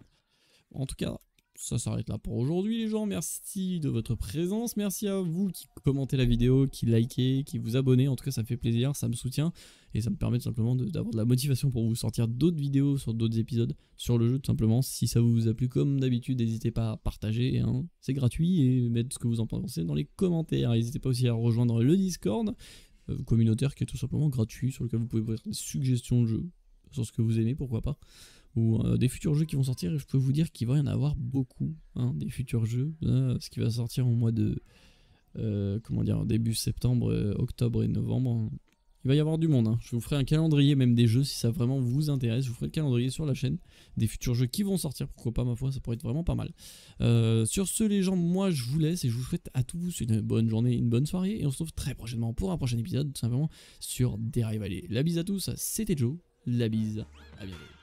En tout cas, ça s'arrête là pour aujourd'hui, les gens. Merci de votre présence. Merci à vous qui commentez la vidéo, qui likez, qui vous abonnez. En tout cas, ça me fait plaisir, ça me soutient. Et ça me permet tout simplement d'avoir de, la motivation pour vous sortir d'autres vidéos sur d'autres épisodes sur le jeu, tout simplement. Si ça vous a plu comme d'habitude, n'hésitez pas à partager, hein. c'est gratuit, et mettre ce que vous en pensez dans les commentaires. N'hésitez pas aussi à rejoindre le Discord euh, communautaire qui est tout simplement gratuit, sur lequel vous pouvez faire des suggestions de jeux, sur ce que vous aimez, pourquoi pas. Ou euh, des futurs jeux qui vont sortir, et je peux vous dire qu'il va y en avoir beaucoup, hein, des futurs jeux. euh, ce qui va sortir au mois de. euh, comment dire, début septembre, euh, octobre et novembre. hein. Il va y avoir du monde. hein. Je vous ferai un calendrier même des jeux si ça vraiment vous intéresse. Je vous ferai le calendrier sur la chaîne des futurs jeux qui vont sortir. Pourquoi pas, ma foi, ça pourrait être vraiment pas mal. Sur ce, les gens, moi je vous laisse et je vous souhaite à tous une bonne journée, une bonne soirée. Et on se retrouve très prochainement pour un prochain épisode, tout simplement sur Valley. La bise à tous, c'était Joe. La bise, à bientôt.